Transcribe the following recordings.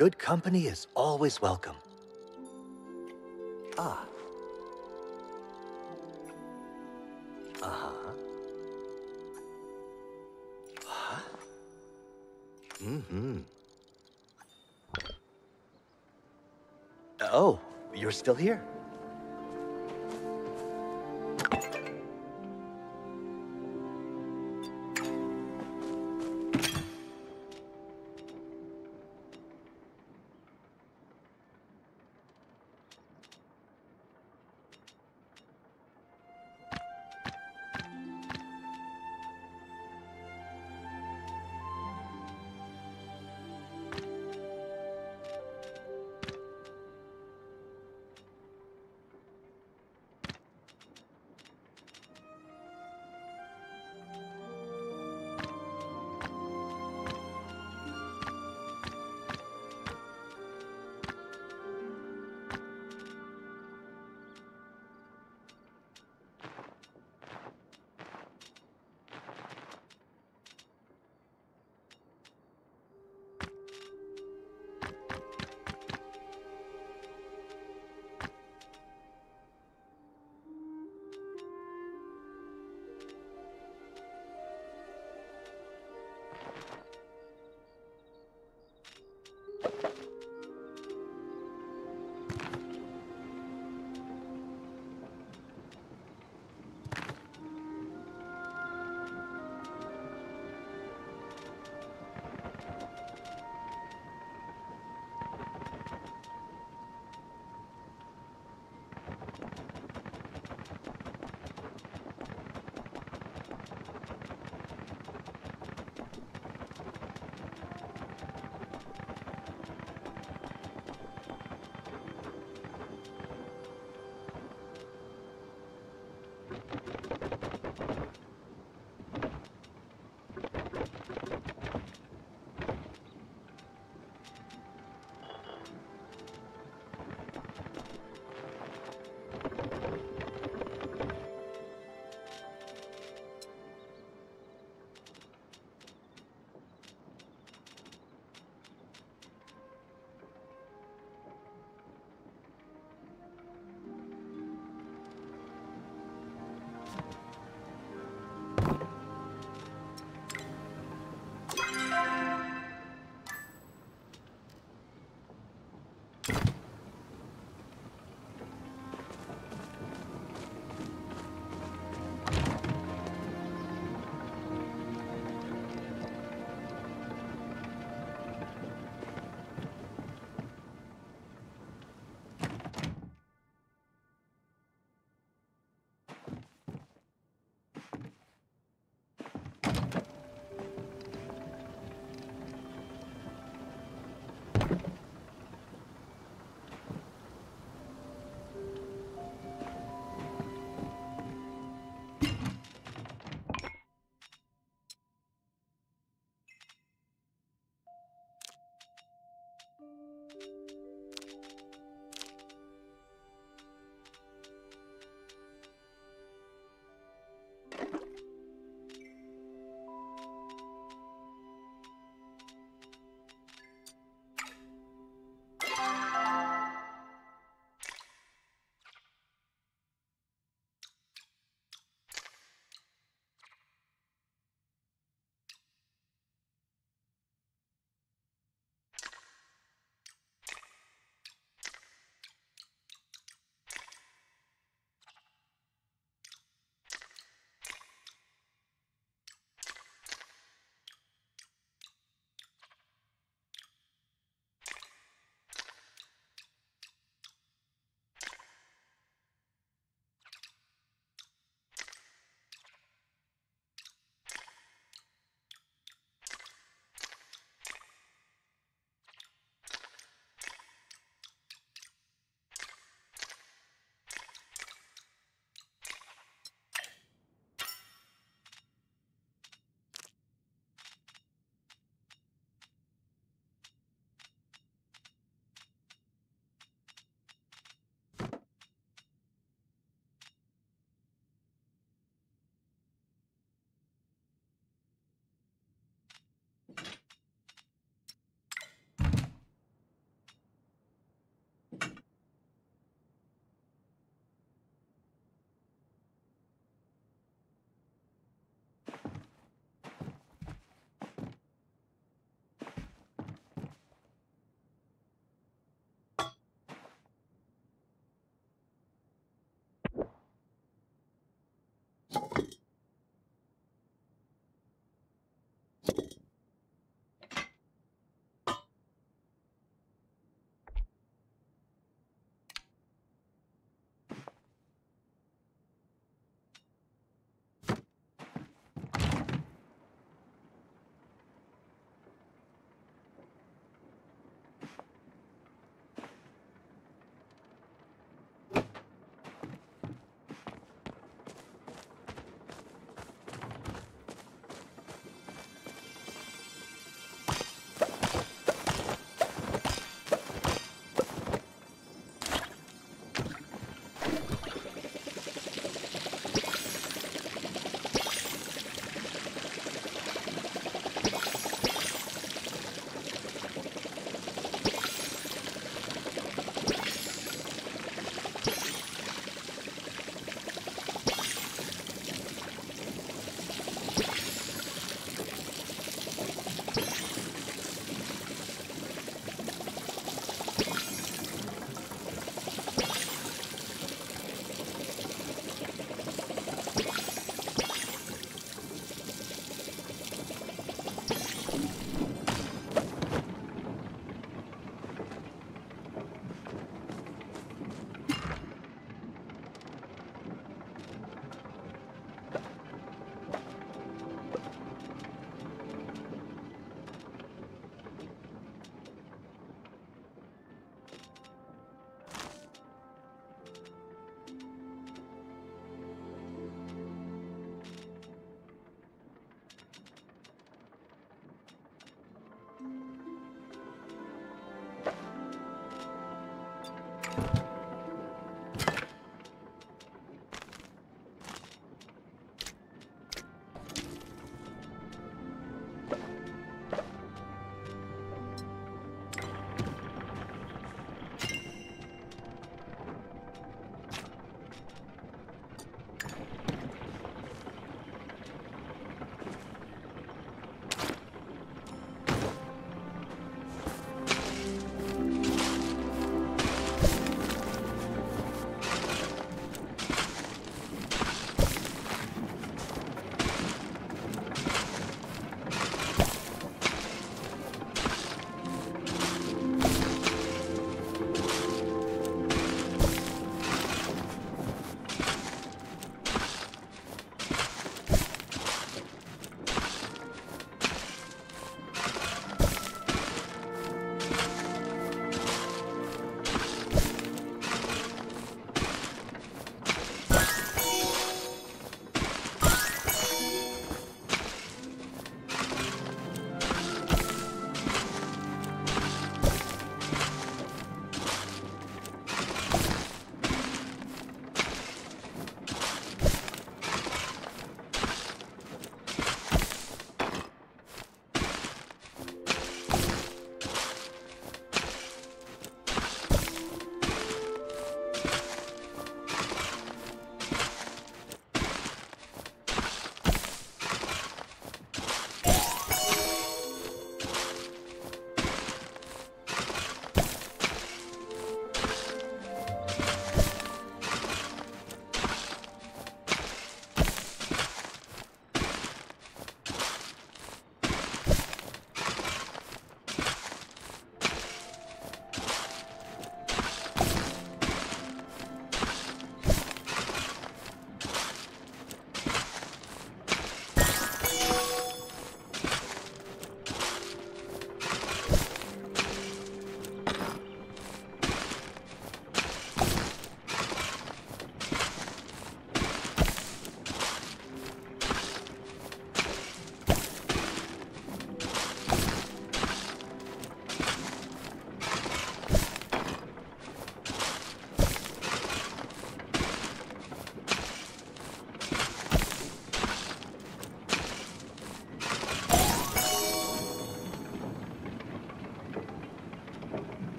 Good company is always welcome. Ah. Uh-huh. Huh? Mm-hmm. Oh, you're still here.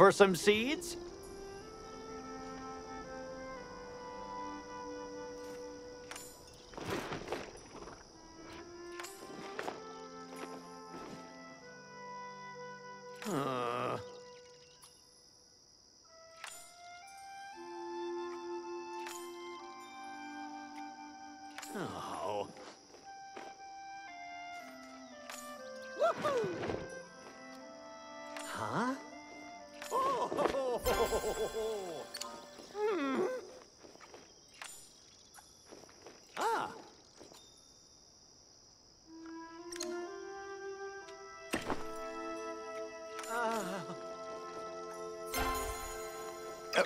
For some seeds? Oh. Huh?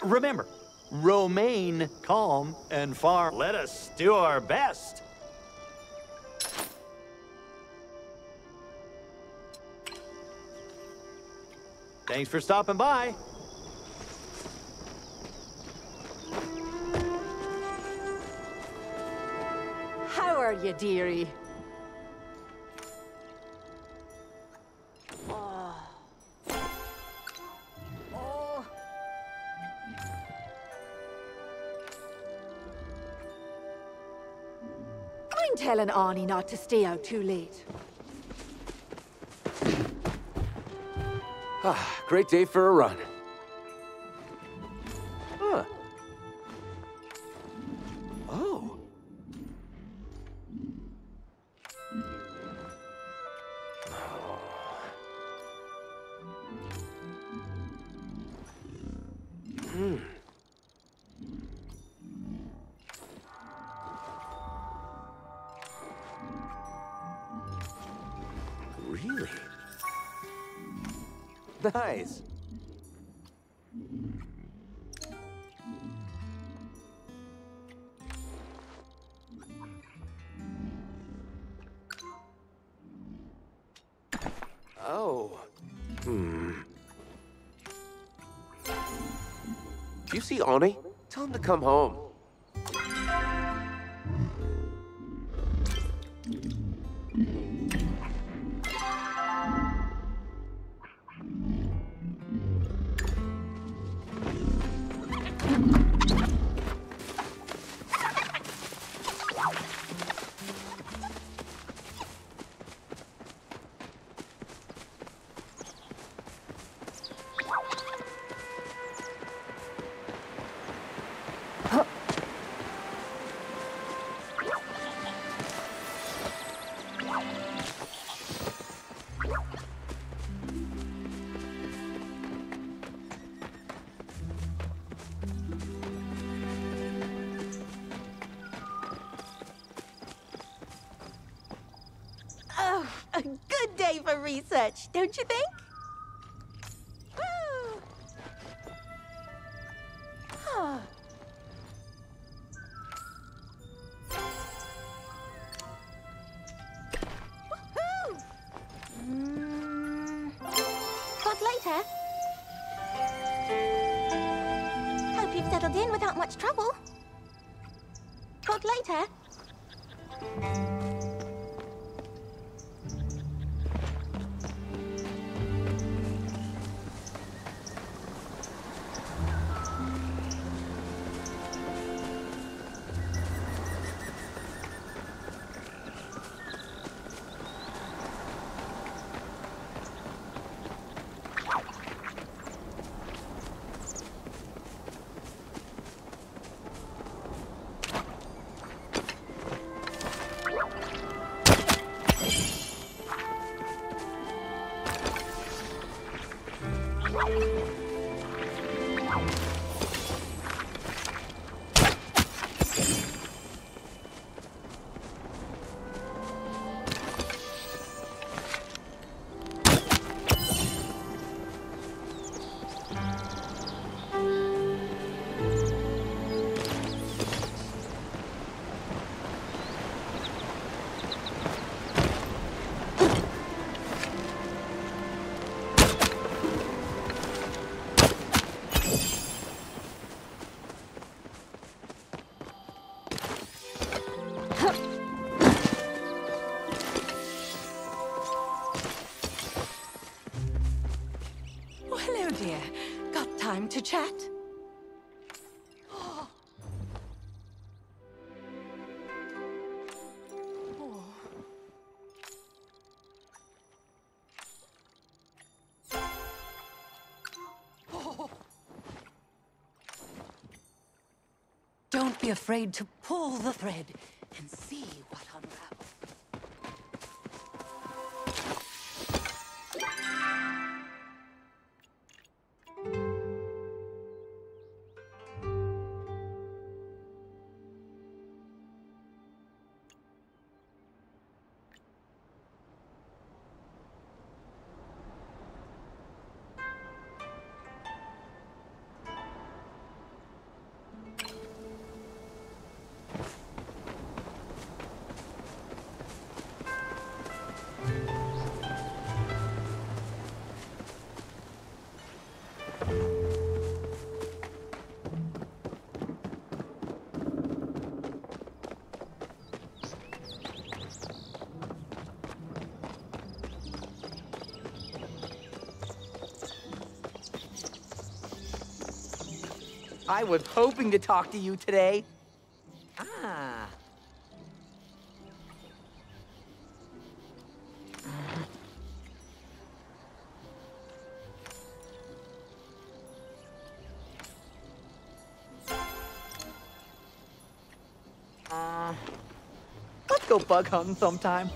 Remember, Romaine, calm and far. Let us do our best. Thanks for stopping by. How are you, dearie? I'm telling Auni not to stay out too late. Ah, great day for a run. Hmm. Do you see Auni? Tell him to come home. Day for research, don't you think? Woo! Later. Hope you've settled in without much trouble. Talk later. Chat? Don't be afraid to pull the thread and see I was hoping to talk to you today. Ah. Uh, let's go bug hunting sometime.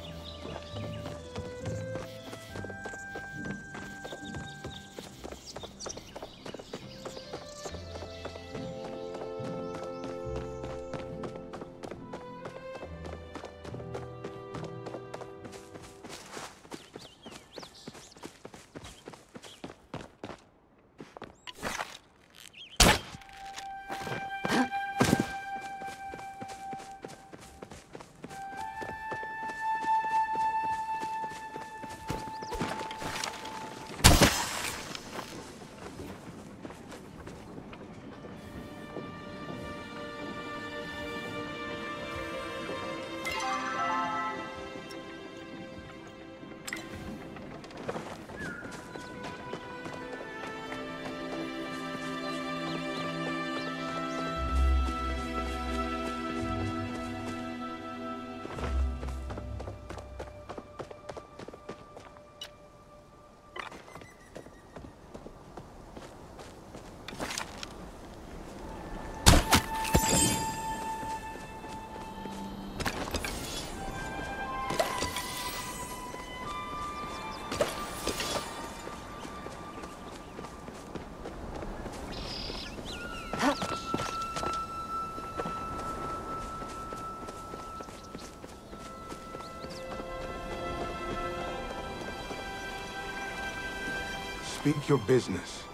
Speak your business.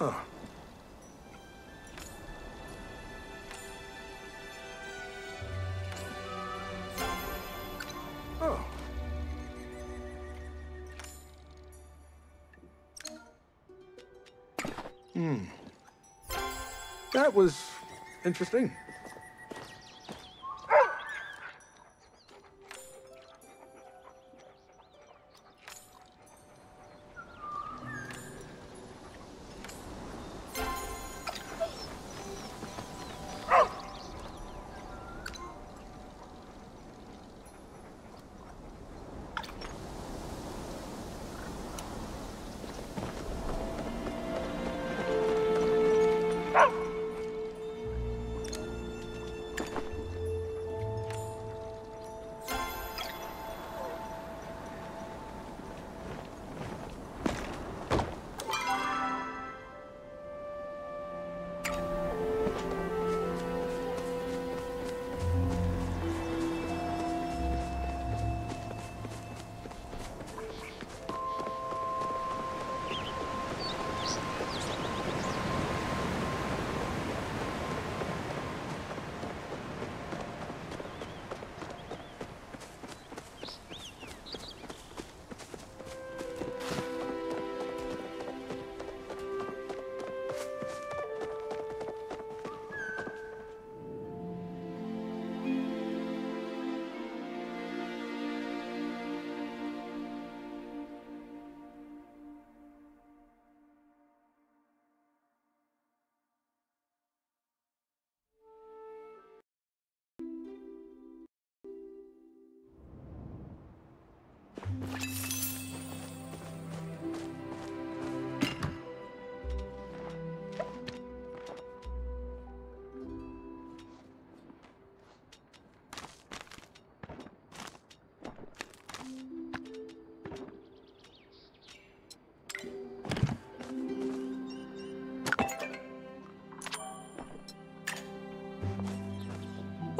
Oh. Oh. Hmm. That was interesting.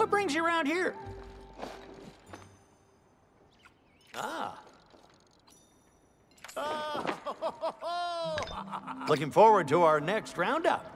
What brings you around here? Ah. Looking forward to our next roundup.